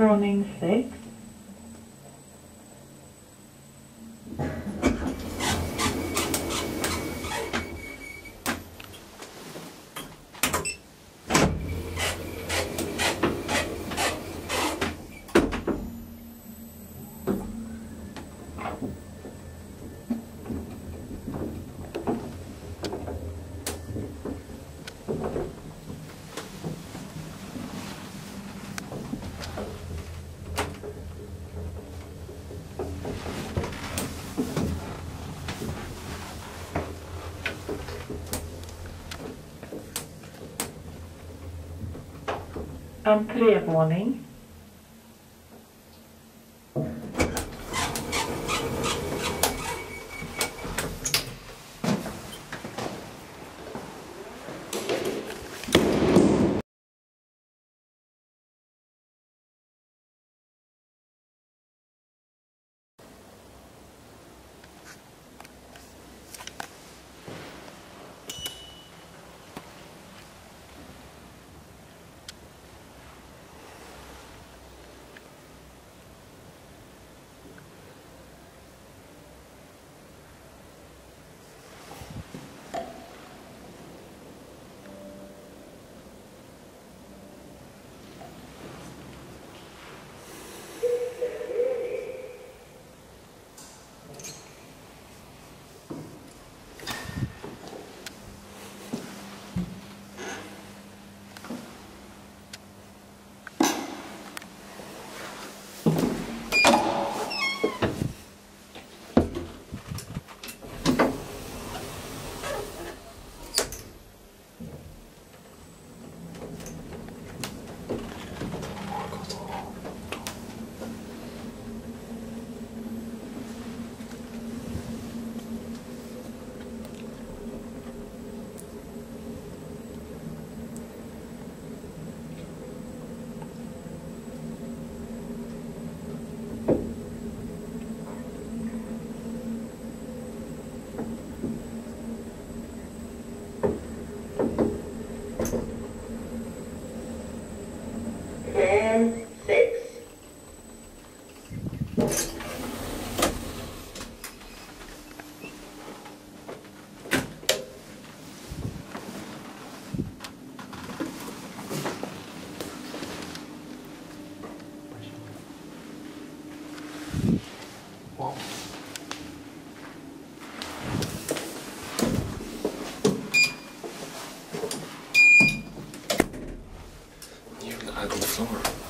running sixth. En trevåning. あっ。You lied on the floor.